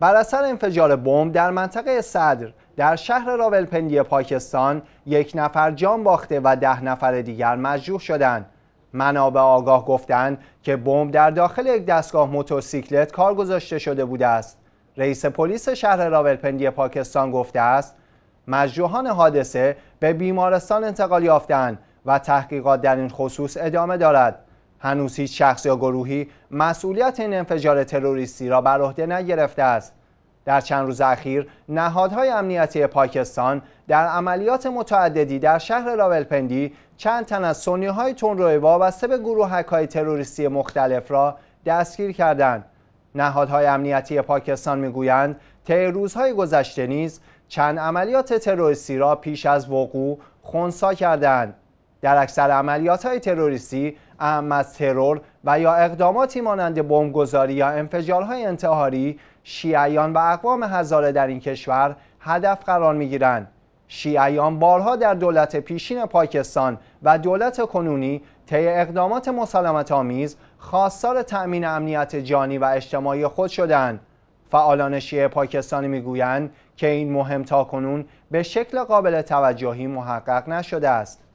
بر اثر انفجار بمب در منطقه صدر در شهر راولپندی پاکستان یک نفر جان باخته و ده نفر دیگر مجروح شدند. منابع آگاه گفتند که بمب در داخل یک دستگاه موتورسیکلت کار گذاشته شده بوده است. رئیس پلیس شهر راولپندی پاکستان گفته است مجروحان حادثه به بیمارستان انتقال یافتند و تحقیقات در این خصوص ادامه دارد. هنوز هیچ شخص یا گروهی مسئولیت این انفجار تروریستی را بر عهده نگرفته است. در چند روز اخیر نهادهای امنیتی پاکستان در عملیات متعددی در شهر راولپندی چند تن از سنی های تندروی وابسته به گروه های تروریستی مختلف را دستگیر کردند. نهادهای امنیتی پاکستان می‌گویند طی روزهای گذشته نیز چند عملیات تروریستی را پیش از وقوع خونسا کردند. در اکثر عملیات های تروریستی اهم از ترور و یا اقداماتی مانند بمبگذاری یا انفجارهای انتحاری شیعیان و اقوام هزاره در این کشور هدف قرار می گیرند. شیعیان بارها در دولت پیشین پاکستان و دولت کنونی طی اقدامات مسالمت آمیز خواستار تأمین امنیت جانی و اجتماعی خود شدند. فعالان شیعه پاکستانی می‌گویند که این مهم تا کنون به شکل قابل توجهی محقق نشده است.